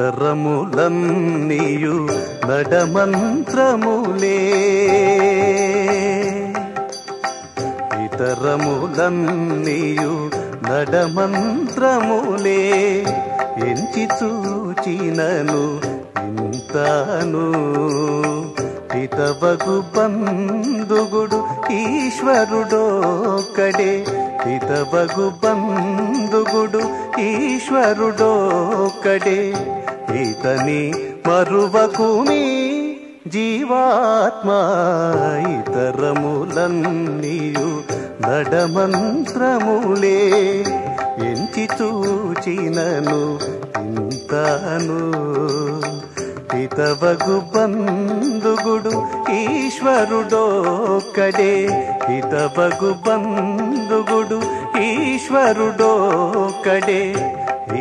ఇతరములన్నీయు నడమంత్రములే ఇతరములన్నీయు నడమంత్రములే ఎంచి చూచినను ఇంతాను. హితవగు బంధుగుడు ఈశ్వరుడోకడే హితవగు దేవుడు ఈశ్వరుడోకడే ఇతని మరువకుమి జీవాత్మ ఇతరములన్నీయు నడమంత్రములే. ఎంచి చూచినను ఇంతను. హితవగు బంధుగుడు ఈశ్వరుడోకడే హితవగు బంధుగుడు ఒక్కడే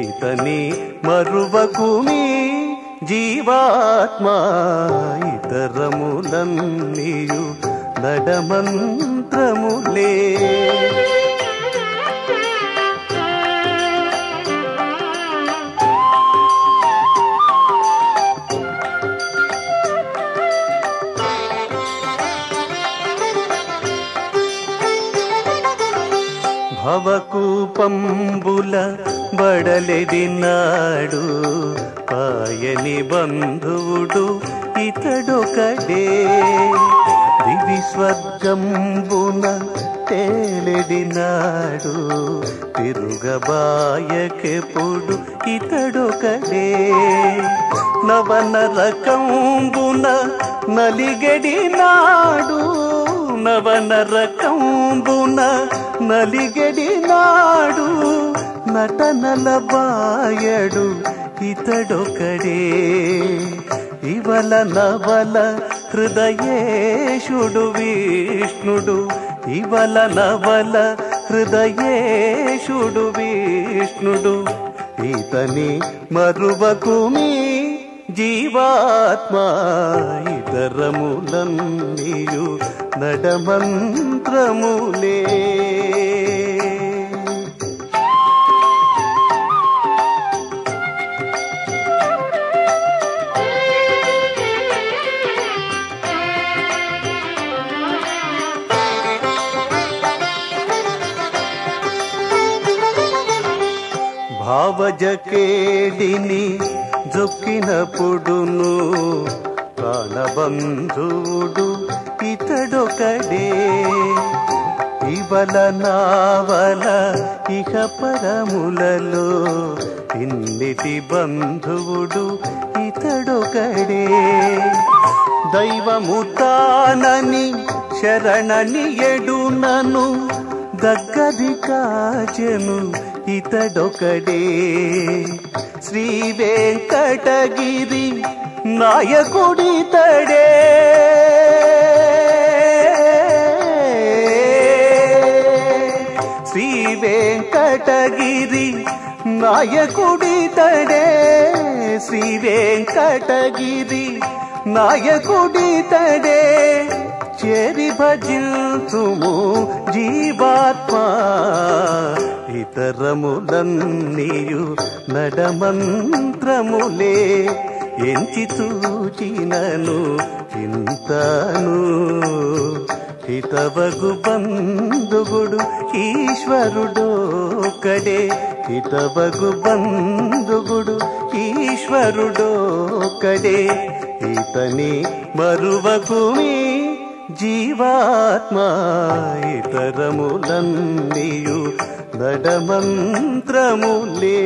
ఇతని మరువకుమి జీవాత్మ ఇతరములన్నీయు నడమంత్రములే. భవకు రూపంబుల బడలెడినాడు పాయని బంధువుడు ఇతడొకడే. దివి స్వర్గంబున తేలెడినాడు తిరుగబాయకెప్పుడు ఇతడొకడే. నవన రకంబున నలిగడినాడు నవన రకంబున నలిగడినాడు నటనల బాయడు ఇతడొకడే. ఇవల నవల హృదయేశుడు విష్ణుడు ఇవల నవల హృదయేశుడు విష్ణుడు. ఇతని మరువకుమి జీవాత్మ ఇతరములన్నీయు నడమంత్రములే భావజకేడిని జొక్కినప్పుడును ప్రాణబంధువుడు ఇతడొకడే ఇవల నావల ఇహ పరములలో ఇన్నిటి బంధువుడు ఇతడొకడే. దైవము తానని శరణని ఎడునను దగ్గరి కాచెను ఇతడొకడే. శ్రీ వెంకటగిరి నాయకుడితడే. శ్రీవేంకటగిరి నాయకుడి తడే. శ్రీవేంకటగిరి నాయకుడి తడే. చేరి భజిల్తుము జీవాత్మ. ఇతరములన్నీయు నడమంత్రములే. ఎంచి తూచినను చింతను. హితవగు బంధుగుడు ఈశ్వరుడోకడే హితవగు బంధుగుడు ఈశ్వరుడోకడే ఇతని మరువకుమి జీవాత్మ ఇతరములన్నీయు నడమంత్రములే.